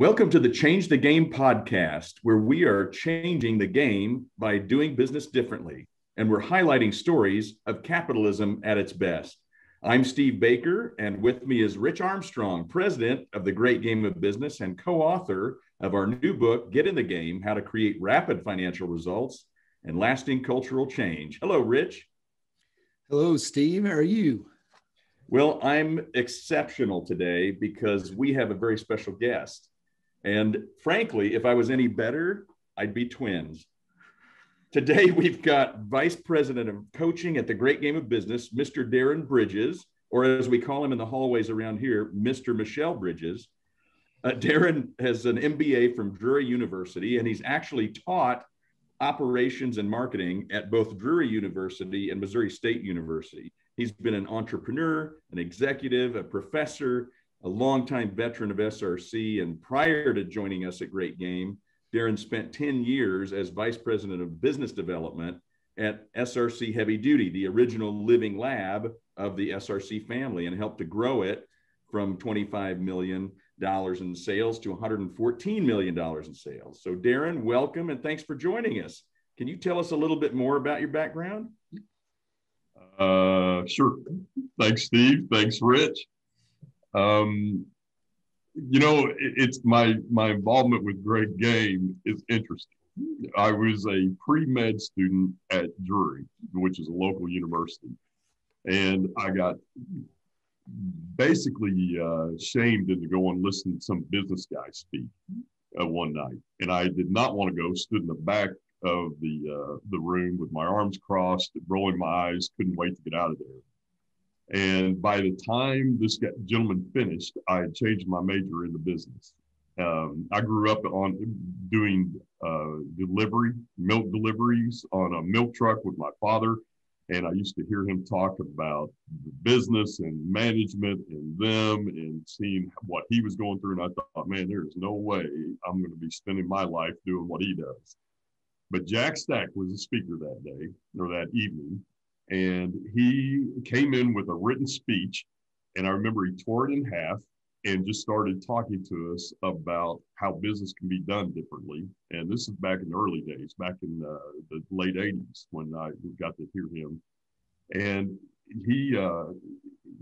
Welcome to the Change the Game podcast, where we are changing the game by doing business differently. And we're highlighting stories of capitalism at its best. I'm Steve Baker, and with me is Rich Armstrong, president of the Great Game of Business and co author of our new book, Get in the Game How to Create Rapid Financial Results and Lasting Cultural Change. Hello, Rich. Hello, Steve. How are you? Well, I'm exceptional today because we have a very special guest. And frankly, if I was any better, I'd be twins. Today, we've got Vice President of Coaching at the Great Game of Business, Mr. Darin Bridges, or as we call him in the hallways around here, Mr. Michelle Bridges. Uh, Darin has an MBA from Drury University, and he's actually taught operations and marketing at both Drury University and Missouri State University. He's been an entrepreneur, an executive, a professor, a longtime veteran of SRC. And prior to joining us at Great Game, Darin spent 10 years as vice president of business development at SRC Heavy Duty, the original living lab of the SRC family, and helped to grow it from 25 million dollars in sales to 114 million dollars in sales. So Darin, welcome and thanks for joining us. Can you tell us a little bit more about your background? Uh, sure. Thanks, Steve. Thanks, Rich. Um, you know, it, it's my my involvement with Great Game is interesting. I was a pre med student at Drury, which is a local university, and I got basically uh, shamed into going listen to some business guy speak uh, one night, and I did not want to go. Stood in the back of the uh, the room with my arms crossed, rolling my eyes, couldn't wait to get out of there. And by the time this gentleman finished, I had changed my major into business. Um, I grew up on doing uh, delivery, milk deliveries on a milk truck with my father. And I used to hear him talk about the business and management and them and seeing what he was going through. And I thought, man, there is no way I'm going to be spending my life doing what he does. But Jack Stack was a speaker that day or that evening and he came in with a written speech and i remember he tore it in half and just started talking to us about how business can be done differently. And this is back in the early days back in uh, the late 80s when i got to hear him. And he uh,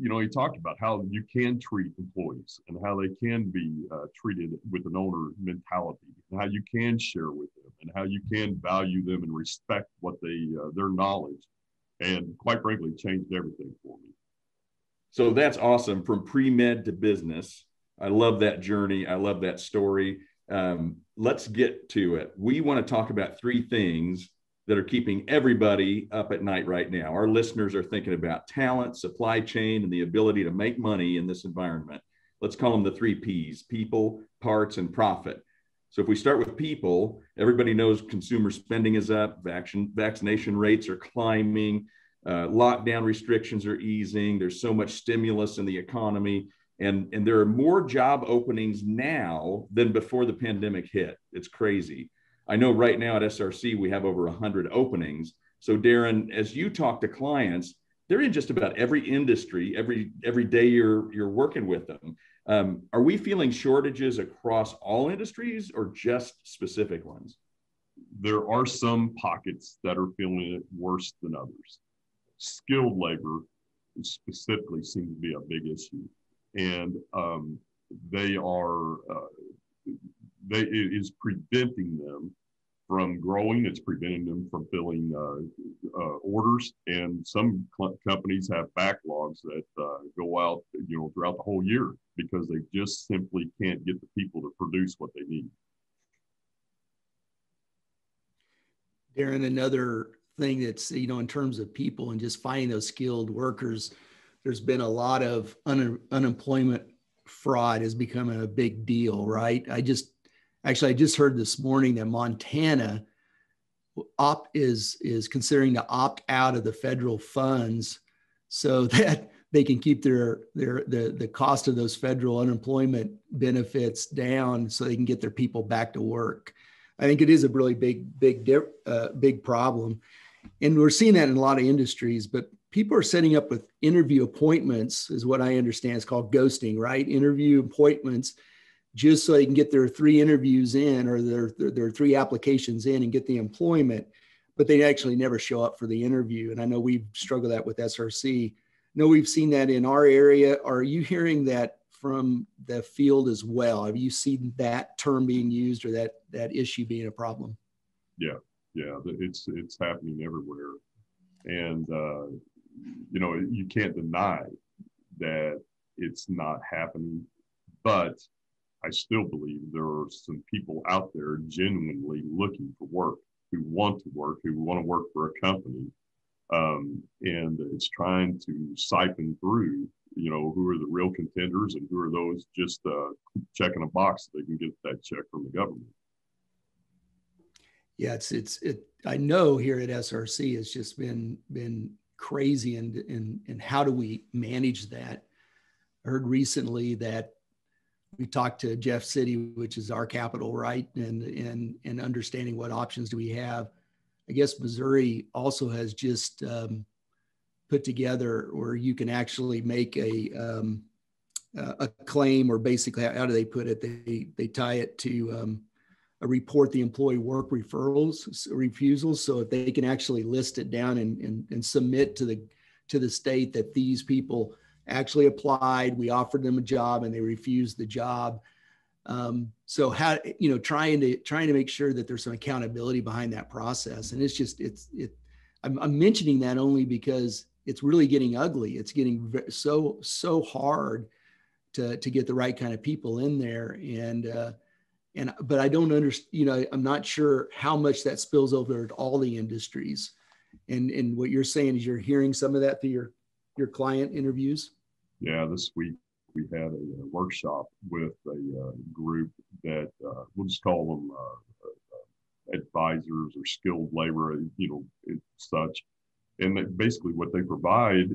you know he talked about how you can treat employees and how they can be uh, treated with an owner mentality and how you can share with them and how you can value them and respect what they uh, their knowledge and quite frankly changed everything for me. So that's awesome from pre med to business. I love that journey. I love that story. Um, let's get to it. We want to talk about three things that are keeping everybody up at night right now. Our listeners are thinking about talent, supply chain, and the ability to make money in this environment. Let's call them the three P's people, parts, and profit. So if we start with people, everybody knows consumer spending is up, vaccination rates are climbing, uh, lockdown restrictions are easing, there's so much stimulus in the economy, and, and there are more job openings now than before the pandemic hit. It's crazy. I know right now at SRC we have over 100 openings. So Darin, as you talk to clients, they're in just about every industry every every day you're you're working with them um, are we feeling shortages across all industries or just specific ones? There are some pockets that are feeling it worse than others. Skilled labor specifically seems to be a big issue, and um, they are uh, they it is preventing them from growing. It's preventing them from filling uh, uh, orders, and some cl- companies have backlogs that uh, go out, you know, throughout the whole year because they just simply can't get the people to produce what they need. Darin, another thing that's you know in terms of people and just finding those skilled workers, there's been a lot of un- unemployment fraud has become a big deal, right? I just Actually, I just heard this morning that Montana opt is is considering to opt out of the federal funds so that they can keep their their the, the cost of those federal unemployment benefits down so they can get their people back to work. I think it is a really big big uh, big problem, and we're seeing that in a lot of industries. But people are setting up with interview appointments, is what I understand. is called ghosting, right? Interview appointments just so they can get their three interviews in or their, their, their three applications in and get the employment, but they actually never show up for the interview. And I know we've struggled that with SRC. No, we've seen that in our area. Are you hearing that from the field as well? Have you seen that term being used or that that issue being a problem? Yeah, yeah, it's it's happening everywhere, and uh, you know you can't deny that it's not happening, but I still believe there are some people out there genuinely looking for work, who want to work, who want to work for a company, um, and it's trying to siphon through you know, who are the real contenders and who are those just uh, checking a box so they can get that check from the government. Yeah, it's it's it. I know here at SRC it's just been been crazy, and and and how do we manage that? I heard recently that we talked to Jeff City, which is our capital, right, and and and understanding what options do we have. I guess Missouri also has just um, put together where you can actually make a um, a claim or basically how do they put it? They they tie it to um, a report the employee work referrals refusals. So if they can actually list it down and, and, and submit to the to the state that these people actually applied we offered them a job and they refused the job um, so how you know trying to trying to make sure that there's some accountability behind that process and it's just it's it I'm, I'm mentioning that only because it's really getting ugly. It's getting so so hard to to get the right kind of people in there, and uh, and but I don't understand. You know, I'm not sure how much that spills over to all the industries. And and what you're saying is you're hearing some of that through your your client interviews. Yeah, this week we had a, a workshop with a uh, group that uh, we'll just call them uh, uh, advisors or skilled labor, you know, such. And basically what they provide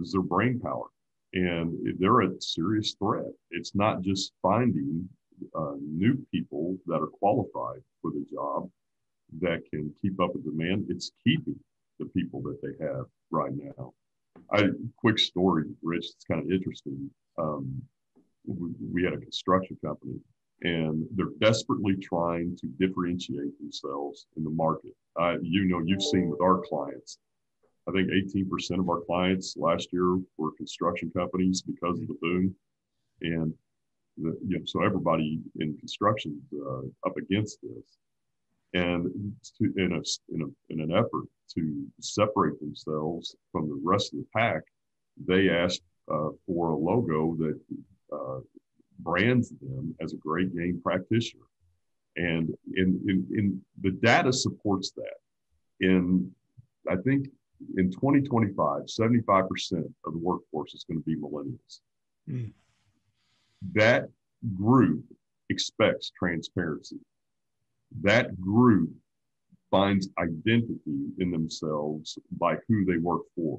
is their brain power. And they're a serious threat. It's not just finding uh, new people that are qualified for the job that can keep up with demand. It's keeping the people that they have right now i quick story rich it's kind of interesting um, we, we had a construction company and they're desperately trying to differentiate themselves in the market. Uh, you know, you've seen with our clients, I think 18% of our clients last year were construction companies because of the boom. And the, you know, so everybody in construction uh, up against this. And to, in, a, in, a, in an effort to separate themselves from the rest of the pack, they asked uh, for a logo that uh, brands them as a great game practitioner. And in, in, in the data supports that. In I think in 2025, 75% of the workforce is going to be millennials. Mm. That group expects transparency. That group finds identity in themselves by who they work for.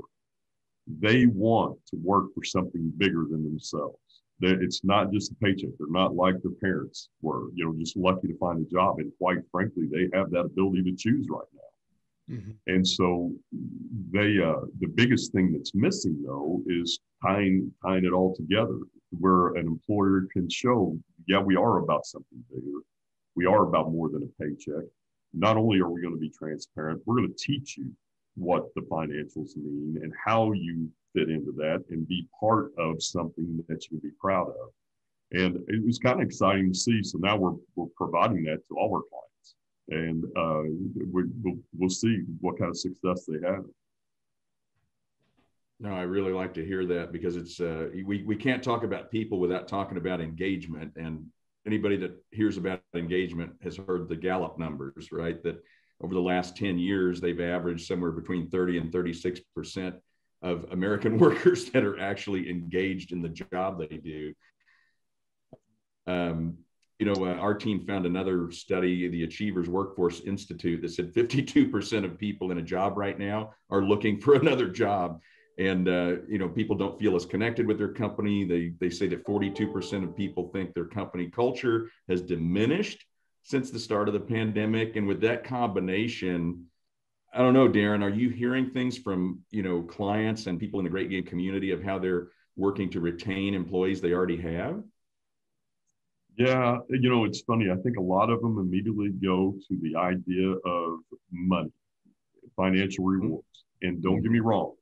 They want to work for something bigger than themselves. That It's not just a paycheck. They're not like their parents were, you know, just lucky to find a job. And quite frankly, they have that ability to choose right now. Mm-hmm. And so they uh, the biggest thing that's missing though is tying tying it all together where an employer can show, yeah, we are about something bigger. We are about more than a paycheck. Not only are we going to be transparent, we're going to teach you what the financials mean and how you fit into that and be part of something that you can be proud of. And it was kind of exciting to see. So now we're, we're providing that to all our clients and uh, we, will we'll see what kind of success they have. No, I really like to hear that because it's uh, we we can't talk about people without talking about engagement. And anybody that hears about engagement has heard the Gallup numbers, right? That over the last ten years, they've averaged somewhere between thirty and thirty six percent of American workers that are actually engaged in the job they do. Um, you know, uh, our team found another study, the Achievers Workforce Institute, that said 52% of people in a job right now are looking for another job. And, uh, you know, people don't feel as connected with their company. They, they say that 42% of people think their company culture has diminished since the start of the pandemic. And with that combination, I don't know, Darin, are you hearing things from, you know, clients and people in the Great Game community of how they're working to retain employees they already have? Yeah, you know, it's funny. I think a lot of them immediately go to the idea of money, financial rewards. And don't get me wrong,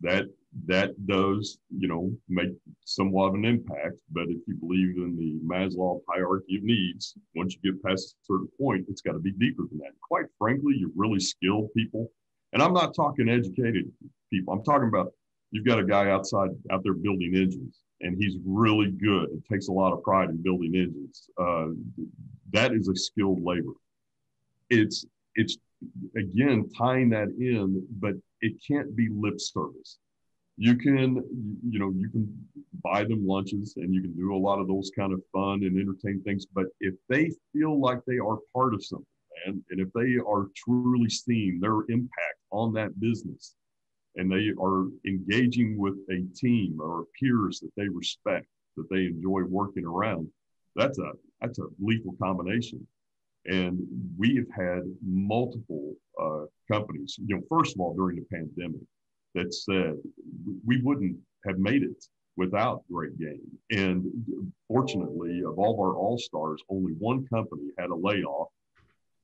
that that does, you know, make somewhat of an impact. But if you believe in the Maslow hierarchy of needs, once you get past a certain point, it's got to be deeper than that. Quite frankly, you're really skilled people. And I'm not talking educated people. I'm talking about you've got a guy outside out there building engines and he's really good. It takes a lot of pride in building engines. Uh, that is a skilled labor. It's it's again tying that in, but it can't be lip service. You can you know you can buy them lunches and you can do a lot of those kind of fun and entertain things, but if they feel like they are part of something, man, and if they are truly seeing their impact on that business, and they are engaging with a team or peers that they respect, that they enjoy working around, that's a that's a lethal combination. And we have had multiple uh, companies, you know, first of all, during the pandemic, that said we wouldn't have made it without Great Game. And fortunately, of all of our all stars, only one company had a layoff,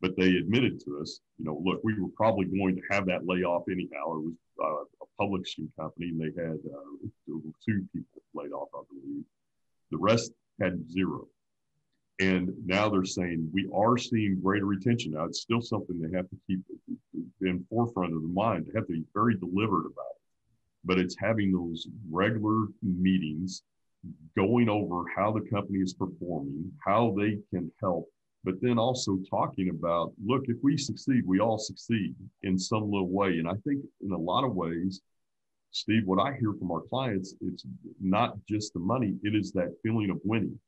but they admitted to us, you know, look, we were probably going to have that layoff anyhow. It was uh, a publishing company, and And now they're saying we are seeing greater retention. Now, it's still something they have to keep in forefront of the mind. They have to be very deliberate about it. But it's having those regular meetings, going over how the company is performing, how they can help but then also talking about look if we succeed we all succeed in some little way and i think in a lot of ways steve what i hear from our clients it's not just the money it is that feeling of winning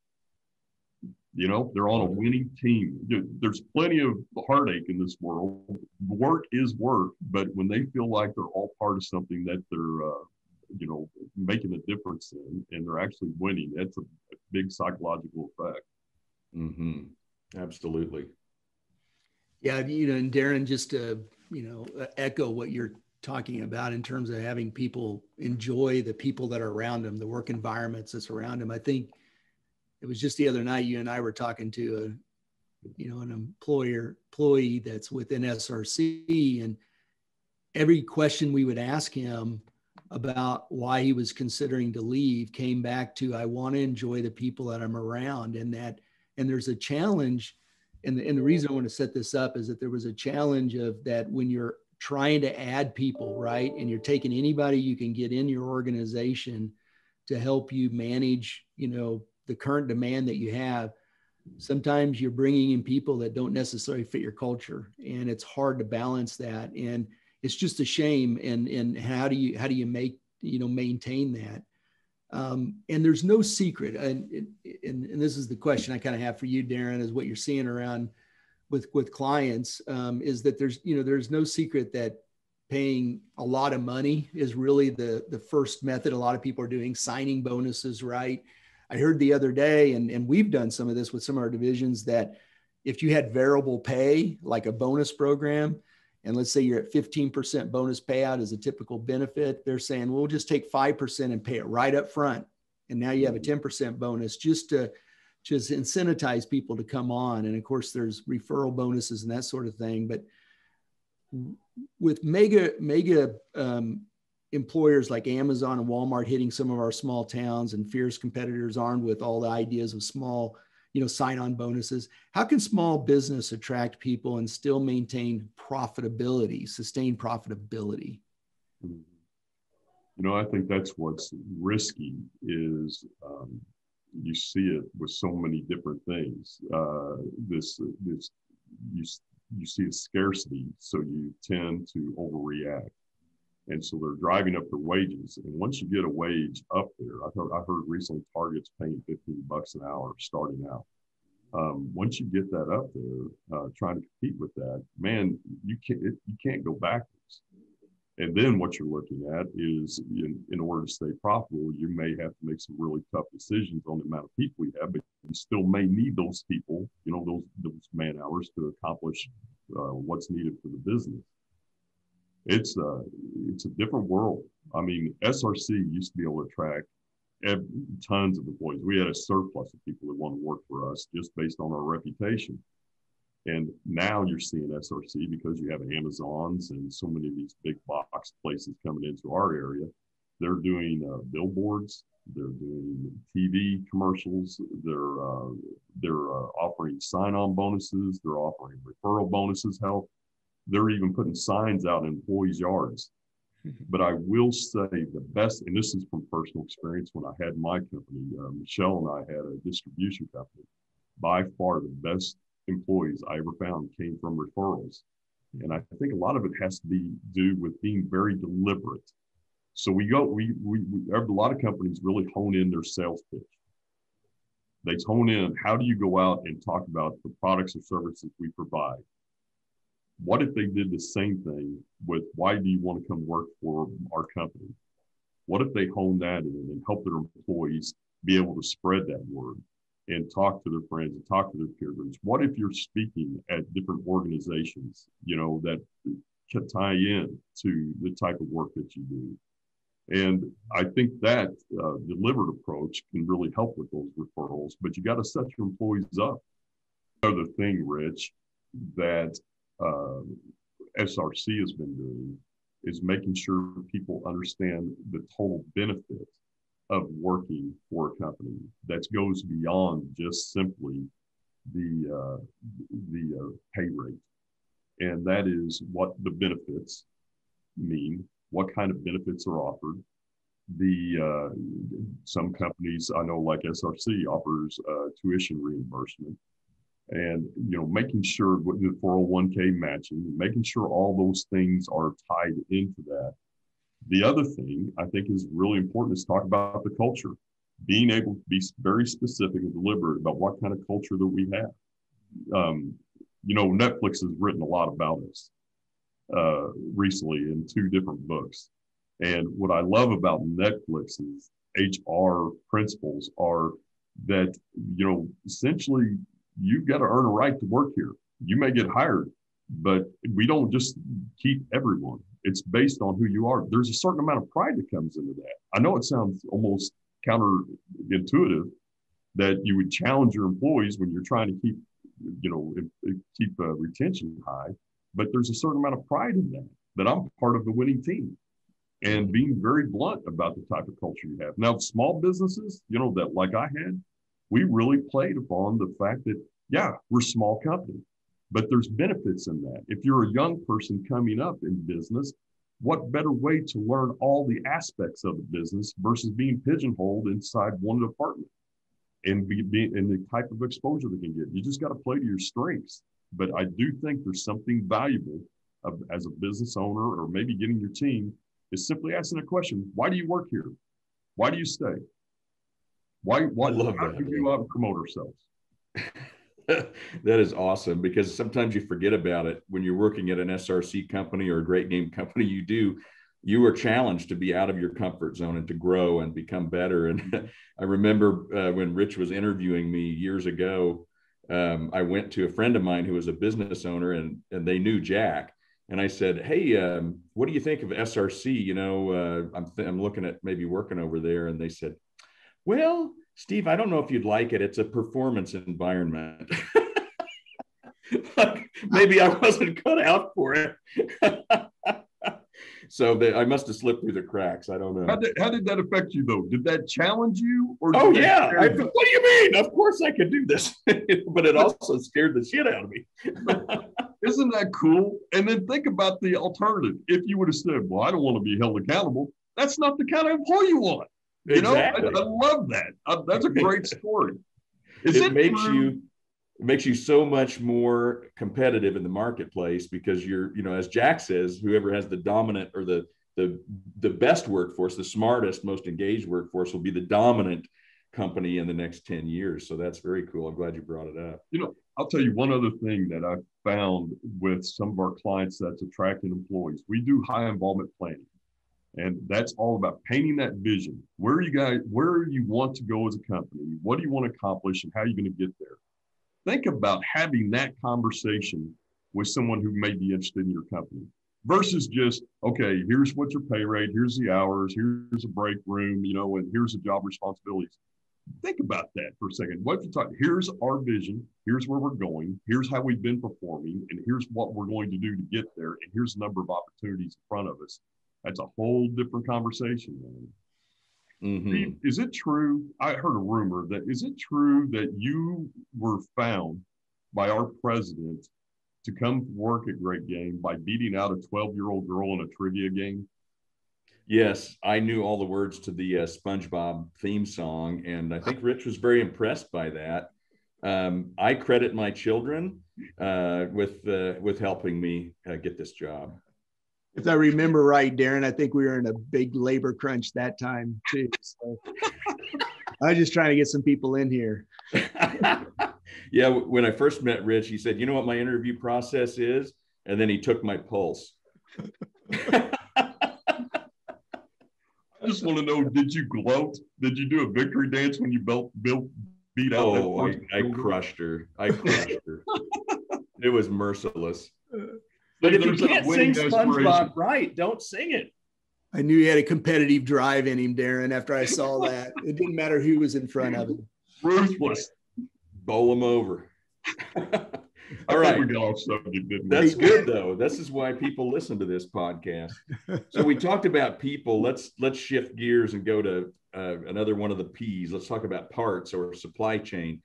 you know they're on a winning team there's plenty of heartache in this world work is work but when they feel like they're all part of something that they're uh, you know making a difference in and they're actually winning that's a, a big psychological effect mm-hmm. Absolutely. Yeah, you know, and Darin, just to you know echo what you're talking about in terms of having people enjoy the people that are around them, the work environments that's around them. I think it was just the other night you and I were talking to a, you know, an employer employee that's within SRC, and every question we would ask him about why he was considering to leave came back to I want to enjoy the people that I'm around, and that and there's a challenge and the, and the reason i want to set this up is that there was a challenge of that when you're trying to add people right and you're taking anybody you can get in your organization to help you manage you know the current demand that you have sometimes you're bringing in people that don't necessarily fit your culture and it's hard to balance that and it's just a shame and and how do you how do you make you know maintain that um, and there's no secret. And, and, and, this is the question I kind of have for you, Darin, is what you're seeing around with, with clients um, is that there's, you know, there's no secret that paying a lot of money is really the, the first method a lot of people are doing, signing bonuses, right? I heard the other day, and, and we've done some of this with some of our divisions, that if you had variable pay, like a bonus program, and let's say you're at 15% bonus payout as a typical benefit, they're saying, we'll just take 5% and pay it right up front. And now you have a 10% mm-hmm. bonus just to just incentivize people to come on. And of course, there's referral bonuses and that sort of thing. But with mega, mega um, employers like Amazon and Walmart hitting some of our small towns and fierce competitors armed with all the ideas of small you know sign on bonuses. How can small business attract people and still maintain profitability sustain profitability? You know i think that's what's risky is um, you see it with so many different things. Uh, this this you, you see a scarcity so you tend to overreact and so they're driving up their wages. And once you get a wage up there, I heard, I heard recently Target's paying 15 bucks an hour starting out. Um, once you get that up there, uh, trying to compete with that, man, you can't it, you can't go backwards. And then what you're looking at is, in, in order to stay profitable, you may have to make some really tough decisions on the amount of people you have, but you still may need those people, you know, those those man hours to accomplish uh, what's needed for the business it's a it's a different world. I mean, SRC used to be able to attract tons of employees. We had a surplus of people that want to work for us just based on our reputation. And now you're seeing SRC because you have Amazons and so many of these big box places coming into our area. They're doing uh, billboards, they're doing TV commercials, they're uh, they're uh, offering sign-on bonuses, they're offering referral bonuses. Help. They're even putting signs out in employees' yards. But I will say the best, and this is from personal experience when I had my company, uh, Michelle and I had a distribution company. By far the best employees I ever found came from referrals. And I think a lot of it has to be do with being very deliberate. So we go, we, we, we a lot of companies really hone in their sales pitch. They hone in, how do you go out and talk about the products or services we provide? What if they did the same thing with why do you want to come work for our company? What if they hone that in and help their employees be able to spread that word? and talk to their friends and talk to their peer groups. What if you're speaking at different organizations, you know, that can tie in to the type of work that you do? And I think that uh, delivered approach can really help with those referrals, but you got to set your employees up. Another thing, Rich, that uh, SRC has been doing is making sure people understand the total benefit of working for a company that goes beyond just simply the uh, the uh, pay rate, and that is what the benefits mean, what kind of benefits are offered. The uh, some companies I know, like SRC, offers uh, tuition reimbursement, and you know, making sure with the 401k matching, making sure all those things are tied into that the other thing I think is really important is talk about the culture, being able to be very specific and deliberate about what kind of culture that we have. Um, you know, Netflix has written a lot about us uh, recently in two different books. And what I love about Netflix's HR principles are that, you know, essentially you've got to earn a right to work here. You may get hired, but we don't just keep everyone. It's based on who you are. There's a certain amount of pride that comes into that. I know it sounds almost counterintuitive that you would challenge your employees when you're trying to keep, you know, keep uh, retention high, but there's a certain amount of pride in that. That I'm part of the winning team, and being very blunt about the type of culture you have. Now, small businesses, you know, that like I had, we really played upon the fact that yeah, we're a small company but there's benefits in that. If you're a young person coming up in business, what better way to learn all the aspects of the business versus being pigeonholed inside one department and be and the type of exposure they can get. You just got to play to your strengths. But I do think there's something valuable of, as a business owner or maybe getting your team is simply asking a question: Why do you work here? Why do you stay? Why? Why? Love how that. do out promote ourselves? that is awesome because sometimes you forget about it when you're working at an SRC company or a great game company. You do, you are challenged to be out of your comfort zone and to grow and become better. And I remember uh, when Rich was interviewing me years ago, um, I went to a friend of mine who was a business owner and, and they knew Jack. And I said, Hey, um, what do you think of SRC? You know, uh, I'm, th- I'm looking at maybe working over there. And they said, Well, Steve, I don't know if you'd like it. It's a performance environment. like maybe I wasn't cut out for it. so they, I must have slipped through the cracks. I don't know. How did, how did that affect you though? Did that challenge you? Or oh yeah. I, what do you mean? Of course I could do this, but it also scared the shit out of me. Isn't that cool? And then think about the alternative. If you would have said, "Well, I don't want to be held accountable," that's not the kind of employee you want. You exactly. know, I, I love that. Uh, that's a great story. Is it, it makes true? you it makes you so much more competitive in the marketplace because you're, you know, as Jack says, whoever has the dominant or the the the best workforce, the smartest, most engaged workforce will be the dominant company in the next 10 years. So that's very cool. I'm glad you brought it up. You know, I'll tell you one other thing that I've found with some of our clients that's attracting employees. We do high involvement planning. And that's all about painting that vision. Where you guys, where you want to go as a company, what do you want to accomplish, and how are you going to get there? Think about having that conversation with someone who may be interested in your company. versus just okay here's what your pay rate here's the hours here's a break room you know and here's the job responsibilities think about that for a second what if you talk here's our vision here's where we're going here's how we've been performing and here's what we're going to do to get there and here's the number of opportunities in front of us that's a whole different conversation man. Mhm. Is it true i heard a rumor that is it true that you were found by our president to come work at Great Game by beating out a 12 year old girl in a trivia game? Yes, I knew all the words to the uh, SpongeBob theme song, and I think Rich was very impressed by that. Um, I credit my children uh, with uh, with helping me uh, get this job. If I remember right, Darin, I think we were in a big labor crunch that time too. So I was just trying to get some people in here. yeah, when I first met Rich, he said, "You know what my interview process is," and then he took my pulse. I just want to know did you gloat? Did you do a victory dance when you built, built beat out oh, I, that I first crushed her. I crushed her. it was merciless. But But if you can't sing SpongeBob right, don't sing it. I knew he had a competitive drive in him, Darin, after I saw that. It didn't matter who was in front of him. Ruthless. Bowl them over. I All think right. we got off subject, didn't we? That's good though. This is why people listen to this podcast. So we talked about people. Let's let's shift gears and go to uh, another one of the P's. Let's talk about parts or supply chain.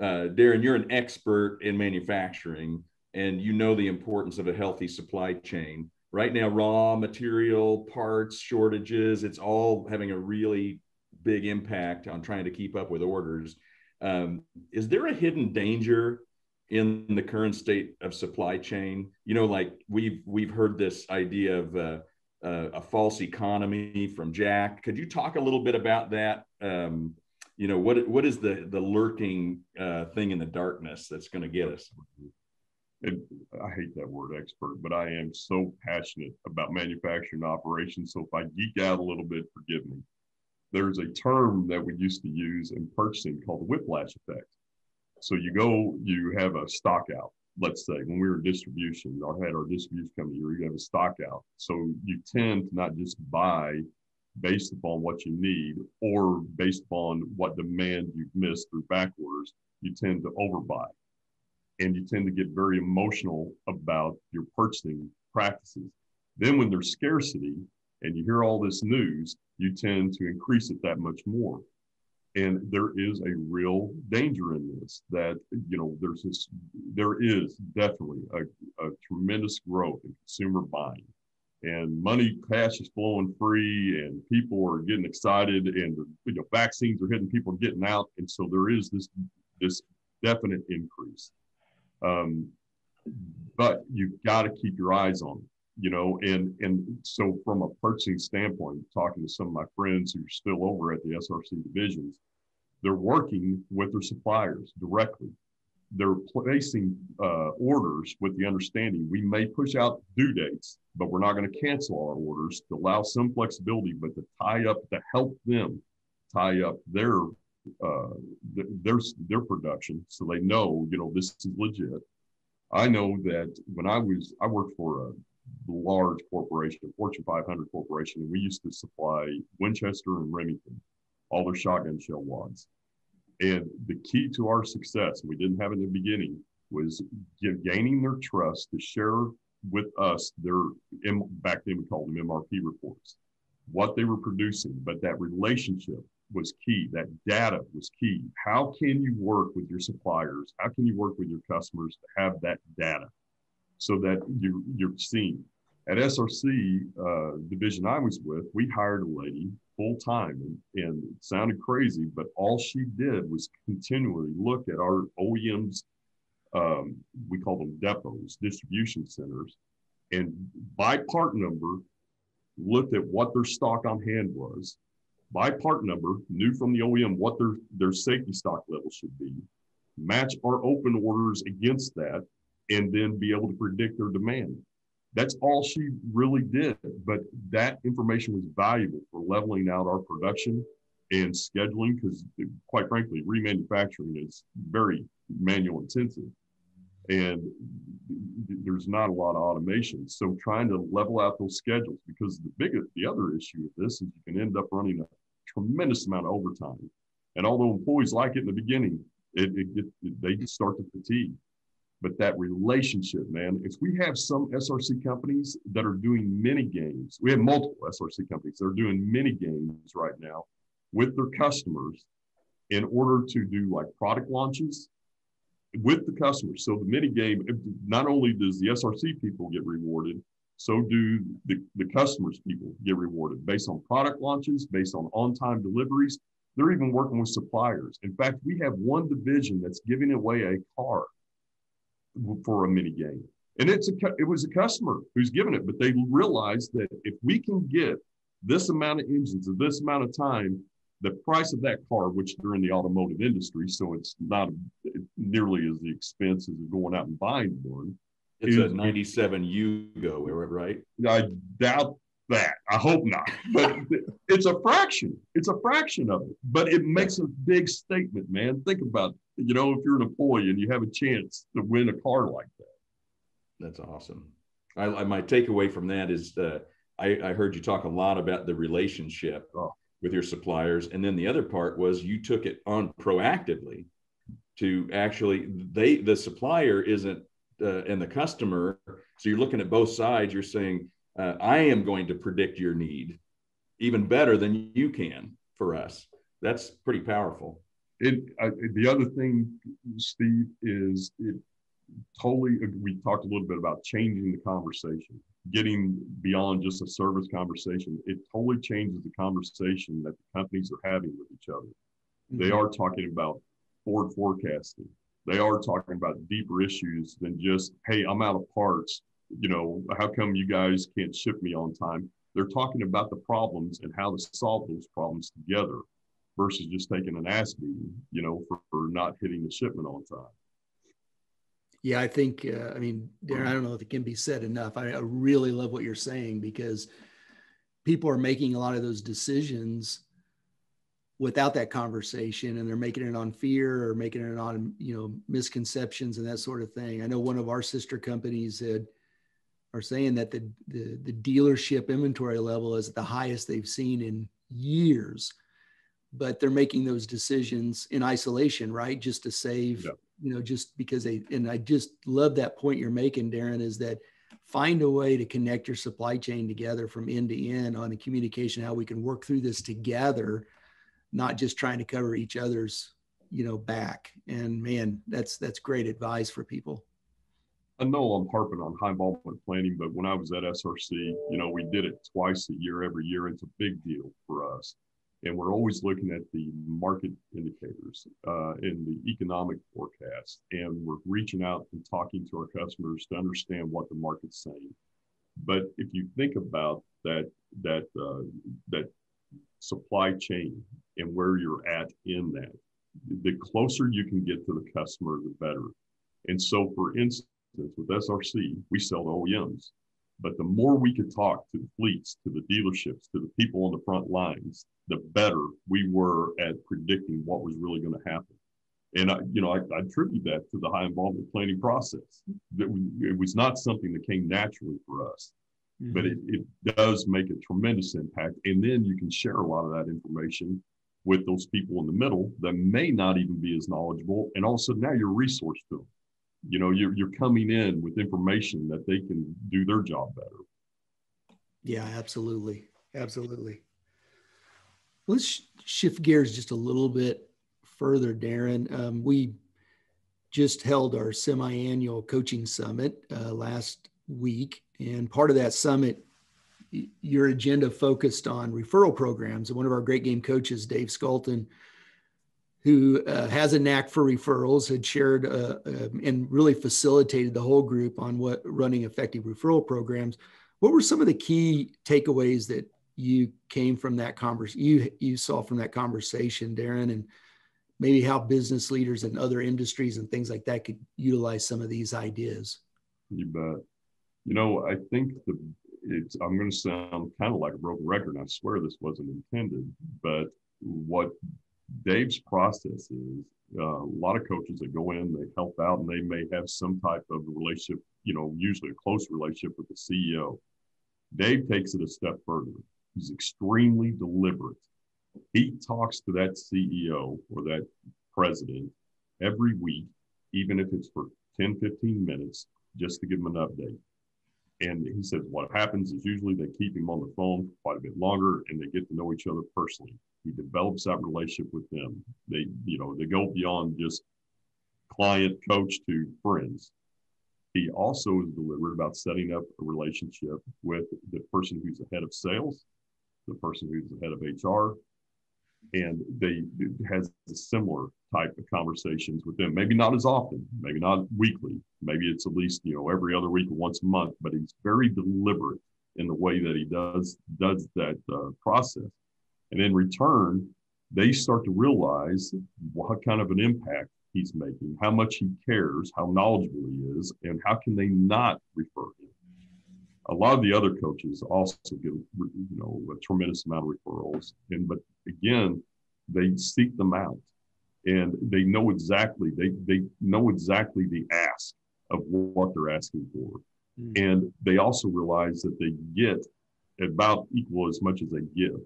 Uh, Darin, you're an expert in manufacturing, and you know the importance of a healthy supply chain. Right now, raw material, parts, shortages, it's all having a really big impact on trying to keep up with orders. Um, is there a hidden danger in the current state of supply chain? You know, like we've we've heard this idea of uh, uh, a false economy from Jack. Could you talk a little bit about that? Um, you know, what what is the the lurking uh, thing in the darkness that's going to get us? And I hate that word expert, but I am so passionate about manufacturing operations. So if I geek out a little bit, forgive me. There's a term that we used to use in purchasing called the whiplash effect. So you go, you have a stock out. Let's say when we were in distribution, or had our distribution company, you have a stock out. So you tend to not just buy based upon what you need or based upon what demand you've missed through back orders. You tend to overbuy and you tend to get very emotional about your purchasing practices. Then, when there's scarcity and you hear all this news, you tend to increase it that much more. And there is a real danger in this that, you know, there's this, there is definitely a, a tremendous growth in consumer buying. And money, cash is flowing free, and people are getting excited, and you know, vaccines are hitting people getting out, and so there is this this definite increase um, but you've got to keep your eyes on you know and and so from a purchasing standpoint talking to some of my friends who are still over at the src divisions they're working with their suppliers directly. They're placing uh, orders with the understanding we may push out due dates but we're not going to cancel our orders to allow some flexibility but to tie up to help them tie up their uh, th- their their production, so they know you know this is legit. I know that when I was I worked for a large corporation, a Fortune 500 corporation, and we used to supply Winchester and Remington, all their shotgun shell wads. And the key to our success, we didn't have it in the beginning, was gaining their trust to share with us their back then we called them MRP reports, what they were producing, but that relationship was key. That data was key. How can you work with your suppliers? How can you work with your customers to have that data so that you, you're seen? At SRC uh, division I was with, we hired a lady full time, and, and it sounded crazy, but all she did was continually look at our OEMs. Um, we call them depots, distribution centers, and by part number, looked at what their stock on hand was, by part number, knew from the OEM what their, their safety stock level should be, match our open orders against that, and then be able to predict their demand. That's all she really did. But that information was valuable for leveling out our production and scheduling because, quite frankly, remanufacturing is very manual intensive. and there's not a lot of automation. So trying to level out those schedules because the biggest, the other issue with this is you can end up running a tremendous amount of overtime. And although employees like it in the beginning, it, it, it they start to fatigue. But that relationship, man, if we have some SRC companies that are doing mini games, we have multiple SRC companies that are doing mini games right now with their customers in order to do like product launches with the customers. So the mini game, not only does the SRC people get rewarded, so do the, the customers people get rewarded based on product launches, based on on-time deliveries. They're even working with suppliers. In fact, we have one division that's giving away a car for a mini game. And it's a it was a customer who's given it, but they realized that if we can get this amount of engines at this amount of time, the price of that car, which they're in the automotive industry, so it's not nearly as the expense as going out and buying one. It's a 97 Yugo, right? I doubt that. I hope not. But it's a fraction. It's a fraction of it. But it makes a big statement, man. Think about, it. you know, if you're an employee and you have a chance to win a car like that. That's awesome. I, I my takeaway from that is uh, I, I heard you talk a lot about the relationship. Oh with your suppliers. And then the other part was you took it on proactively to actually they the supplier isn't uh, and the customer. So you're looking at both sides. You're saying uh, I am going to predict your need even better than you can for us. That's pretty powerful. It uh, the other thing, Steve, is it totally. We talked a little bit about changing the conversation getting beyond just a service conversation, it totally changes the conversation that the companies are having with each other. Mm-hmm. They are talking about forward forecasting. They are talking about deeper issues than just, hey, I'm out of parts. You know, how come you guys can't ship me on time? They're talking about the problems and how to solve those problems together versus just taking an ass beating, you know, for, for not hitting the shipment on time. Yeah, I think, uh, I mean, Darin, I don't know if it can be said enough. I, I, really love what you're saying because people are making a lot of those decisions without that conversation and they're making it on fear or making it on, you know, misconceptions and that sort of thing. I know one of our sister companies that are saying that the, the, the dealership inventory level is the highest they've seen in years, but they're making those decisions in isolation, right? Just to save. Yeah you know, just because they, and I just love that point you're making, Darin, is that find a way to connect your supply chain together from end to end on the communication, how we can work through this together, not just trying to cover each other's, you know, back. And man, that's, that's great advice for people. I know I'm harping on high involvement planning, but when I was at SRC, you know, we did it twice a year, every year. It's a big deal for us and we're always looking at the market indicators uh, and the economic forecast and we're reaching out and talking to our customers to understand what the market's saying but if you think about that that uh, that supply chain and where you're at in that the closer you can get to the customer the better and so for instance with src we sell to oems but the more we could talk to the fleets, to the dealerships, to the people on the front lines, the better we were at predicting what was really going to happen. And I, you know, I, I attribute that to the high involvement planning process. That it was not something that came naturally for us, mm-hmm. but it, it does make a tremendous impact. And then you can share a lot of that information with those people in the middle that may not even be as knowledgeable. And also now you're resource to them you know you're, you're coming in with information that they can do their job better yeah absolutely absolutely let's shift gears just a little bit further darin um, we just held our semi-annual coaching summit uh, last week and part of that summit your agenda focused on referral programs and one of our great game coaches dave sculton who uh, has a knack for referrals, had shared uh, uh, and really facilitated the whole group on what running effective referral programs. What were some of the key takeaways that you came from that conversation? You you saw from that conversation, Darin, and maybe how business leaders and other industries and things like that could utilize some of these ideas. You bet. You know, I think the it's I'm going to sound kind of like a broken record. And I swear this wasn't intended, but what Dave's process is uh, a lot of coaches that go in, they help out, and they may have some type of relationship, you know, usually a close relationship with the CEO. Dave takes it a step further. He's extremely deliberate. He talks to that CEO or that president every week, even if it's for 10, 15 minutes, just to give him an update. And he says what happens is usually they keep him on the phone for quite a bit longer and they get to know each other personally. He develops that relationship with them. They, you know, they go beyond just client, coach to friends. He also is deliberate about setting up a relationship with the person who's the head of sales, the person who's the head of HR, and they has a similar type of conversations with them. Maybe not as often, maybe not weekly, maybe it's at least you know every other week or once a month. But he's very deliberate in the way that he does does that uh, process, and in return, they start to realize what kind of an impact he's making, how much he cares, how knowledgeable he is, and how can they not refer him. A lot of the other coaches also get you know a tremendous amount of referrals, and but again, they seek them out and they know exactly they they know exactly the ask of what they're asking for. Mm. and they also realize that they get about equal as much as they give.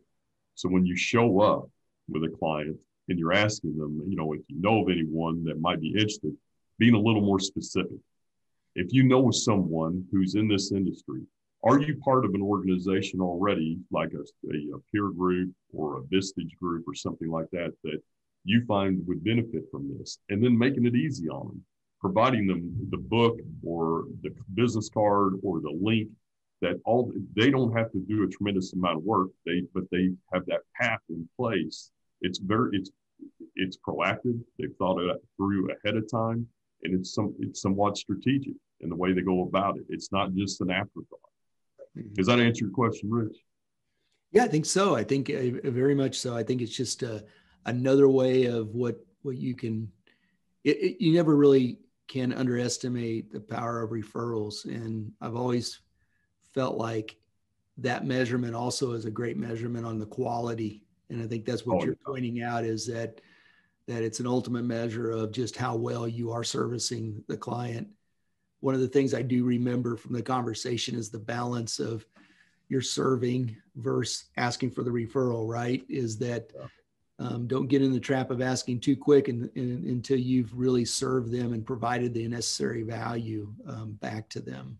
So when you show up with a client and you're asking them you know if you know of anyone that might be interested being a little more specific. If you know someone who's in this industry are you part of an organization already like a, a, a peer group or a Vistage group or something like that that you find would benefit from this and then making it easy on them providing them the book or the business card or the link that all they don't have to do a tremendous amount of work. They but they have that path in place. It's very it's it's proactive. They've thought it through ahead of time and it's some it's somewhat strategic in the way they go about it. It's not just an afterthought. Mm-hmm. does that answer your question rich? Yeah i think so. I think uh, very much so. I think it's just uh, another way of what what you can it, it, you never really can underestimate the power of referrals. And i've always felt like that measurement also is a great measurement on the quality. And i think that's what oh, you're pointing out is that that it's an ultimate measure of just how well you are servicing the client. One of the things i do remember from the conversation is the balance of you're serving versus asking for the referral right? Is that yeah um, don't get in the trap of asking too quick and, and, until you've really served them and provided the necessary value um, back to them.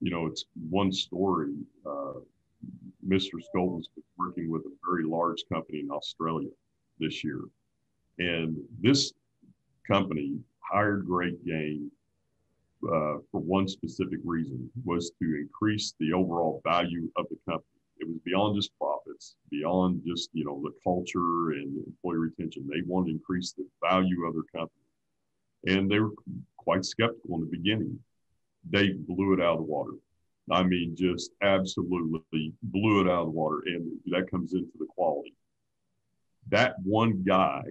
You know, it's one story. Uh, Mr. Skolden's working with a very large company in Australia this year. And this company hired Great Game uh, for one specific reason was to increase the overall value of the company. It was beyond just profits, beyond just you know the culture and employee retention. They wanted to increase the value of their company, and they were quite skeptical in the beginning. They blew it out of the water. I mean, just absolutely blew it out of the water, and that comes into the quality. That one guy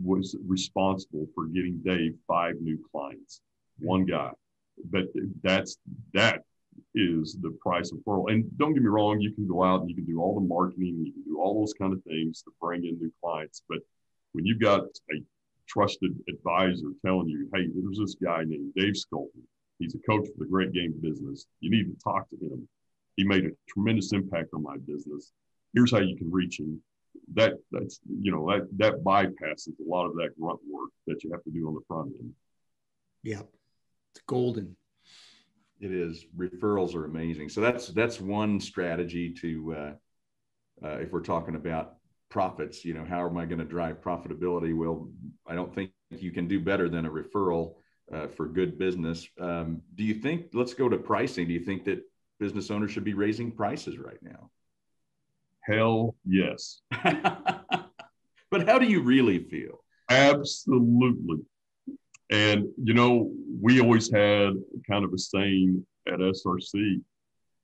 was responsible for getting Dave five new clients. One guy, but that's that is the price of pearl. And don't get me wrong, you can go out and you can do all the marketing, you can do all those kind of things to bring in new clients. But when you've got a trusted advisor telling you, hey, there's this guy named Dave Skolden. He's a coach for the great game business. You need to talk to him. He made a tremendous impact on my business. Here's how you can reach him. That that's you know that that bypasses a lot of that grunt work that you have to do on the front end. Yeah, it's golden it is referrals are amazing. So that's that's one strategy to uh, uh, if we're talking about profits you know how am i going to drive profitability? Well i don't think you can do better than a referral uh, for good business. Um, do you think let's go to pricing. Do you think that business owners should be raising prices right now? Hell yes. But how do you really feel? Absolutely and, you know, we always had kind of a saying at SRC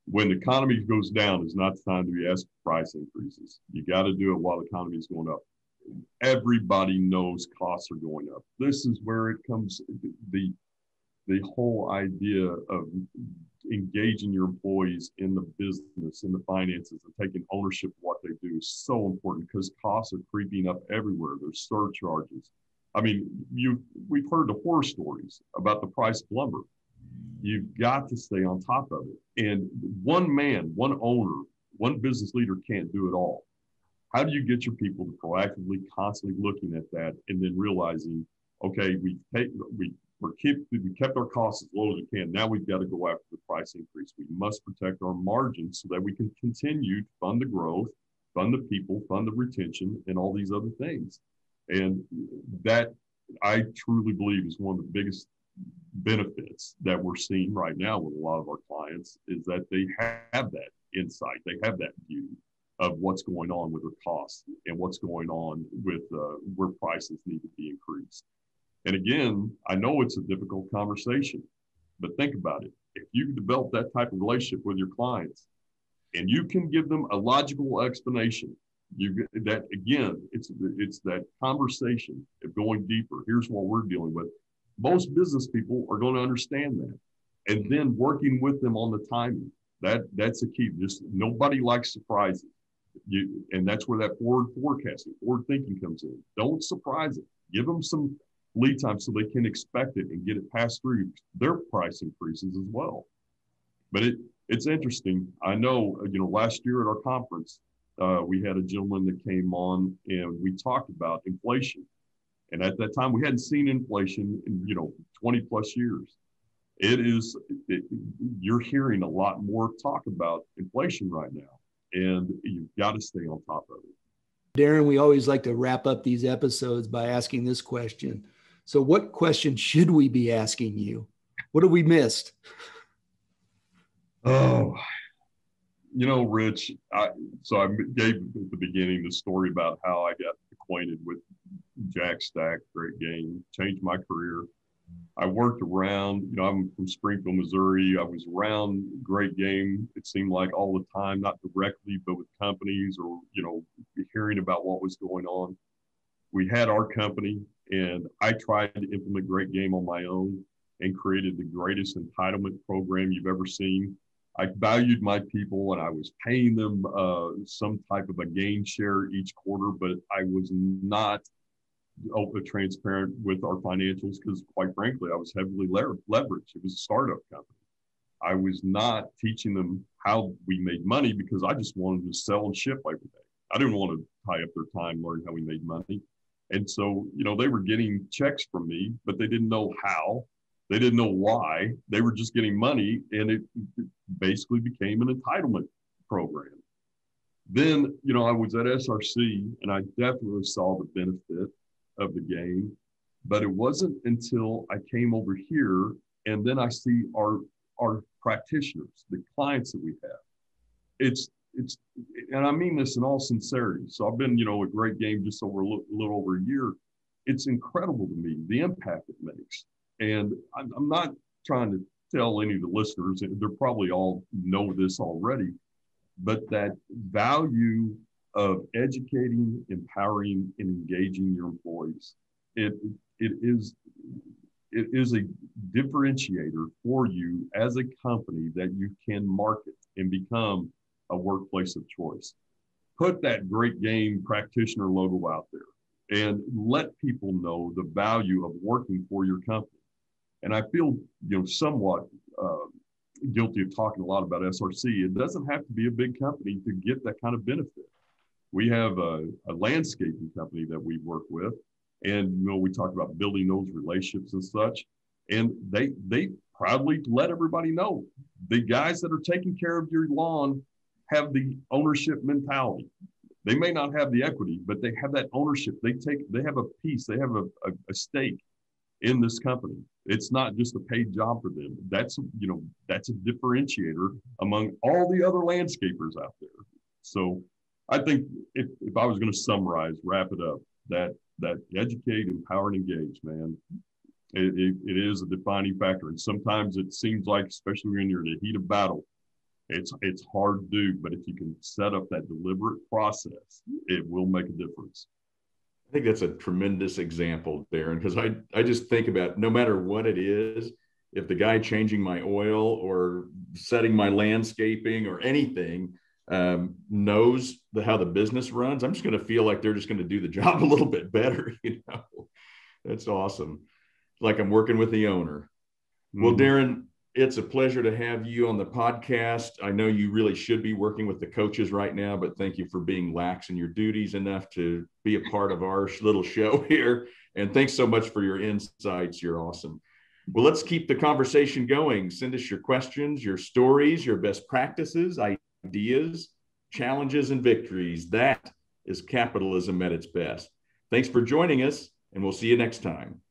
when the economy goes down, it's not the time to be asking for price increases. You got to do it while the economy is going up. Everybody knows costs are going up. This is where it comes the the whole idea of engaging your employees in the business, in the finances, and taking ownership of what they do is so important because costs are creeping up everywhere. There's surcharges. I mean, you we've heard the horror stories about the price of lumber. You've got to stay on top of it. And one man, one owner, one business leader can't do it all. How do you get your people to proactively, constantly looking at that and then realizing, okay, we take we we're keep we kept our costs as low as we can. Now we've got to go after the price increase. We must protect our margins so that we can continue to fund the growth, fund the people, fund the retention, and all these other things. And that I truly believe is one of the biggest benefits that we're seeing right now with a lot of our clients is that they have that insight, they have that view of what's going on with their costs and what's going on with uh, where prices need to be increased. And again, I know it's a difficult conversation, but think about it. If you develop that type of relationship with your clients and you can give them a logical explanation, you that again, it's it's that conversation of going deeper. Here's what we're dealing with. Most business people are going to understand that. And then working with them on the timing. That that's the key. Just nobody likes surprises. You, and that's where that forward forecasting, forward thinking comes in. Don't surprise it. Give them some lead time so they can expect it and get it passed through their price increases as well. But it it's interesting. I know, you know, last year at our conference, uh, we had a gentleman that came on and we talked about inflation. And at that time, we hadn't seen inflation in, you know, 20 plus years. It is, it, you're hearing a lot more talk about inflation right now, and you've got to stay on top of it. Darin, we always like to wrap up these episodes by asking this question so, what question should we be asking you? What have we missed? Oh, you know, Rich, I, so I gave at the beginning the story about how I got acquainted with Jack Stack, great game, changed my career. I worked around, you know, I'm from Springfield, Missouri. I was around great game, it seemed like all the time, not directly, but with companies or, you know, hearing about what was going on. We had our company, and I tried to implement Great Game on my own and created the greatest entitlement program you've ever seen. I valued my people and I was paying them uh, some type of a gain share each quarter, but I was not open, transparent with our financials because, quite frankly, I was heavily leveraged. It was a startup company. I was not teaching them how we made money because I just wanted to sell and ship every day. I didn't want to tie up their time learning how we made money. And so, you know, they were getting checks from me, but they didn't know how. They didn't know why. They were just getting money, and it basically became an entitlement program. Then, you know, I was at SRC and I definitely saw the benefit of the game, but it wasn't until I came over here and then I see our our practitioners, the clients that we have. It's it's and I mean this in all sincerity. So I've been, you know, a great game just over a little, little over a year. It's incredible to me the impact it makes, and I'm, I'm not trying to tell any of the listeners, they're probably all know this already, but that value of educating, empowering, and engaging your employees, it it is it is a differentiator for you as a company that you can market and become a workplace of choice. Put that great game practitioner logo out there and let people know the value of working for your company. And I feel, you know, somewhat uh, guilty of talking a lot about SRC. It doesn't have to be a big company to get that kind of benefit. We have a, a landscaping company that we work with, and you know, we talk about building those relationships and such. And they they proudly let everybody know the guys that are taking care of your lawn have the ownership mentality. They may not have the equity, but they have that ownership. They take, they have a piece, they have a, a, a stake in this company. It's not just a paid job for them. That's you know that's a differentiator among all the other landscapers out there. So I think if, if I was going to summarize, wrap it up, that that educate, empower, and engage, man, it, it, it is a defining factor. And sometimes it seems like, especially when you're in the heat of battle, it's it's hard to do, but if you can set up that deliberate process, it will make a difference. I think that's a tremendous example, Darin, because I, I just think about no matter what it is, if the guy changing my oil or setting my landscaping or anything um, knows the, how the business runs, I'm just going to feel like they're just going to do the job a little bit better. You know, that's awesome. Like I'm working with the owner. Mm-hmm. Well, Darin, it's a pleasure to have you on the podcast. I know you really should be working with the coaches right now, but thank you for being lax in your duties enough to be a part of our little show here. And thanks so much for your insights. You're awesome. Well, let's keep the conversation going. Send us your questions, your stories, your best practices, ideas, challenges, and victories. That is capitalism at its best. Thanks for joining us, and we'll see you next time.